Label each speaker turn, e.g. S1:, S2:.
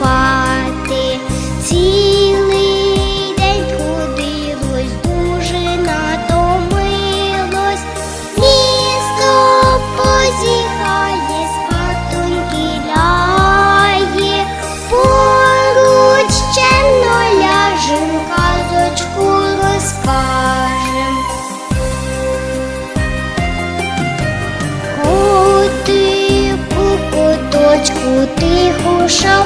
S1: спати. Цілий день ходилось, дуже натомилось, місто позіхає, спатоньки ляє, поруч чемно ляжем, казочку розкажем. Коти куточку тихо шапку.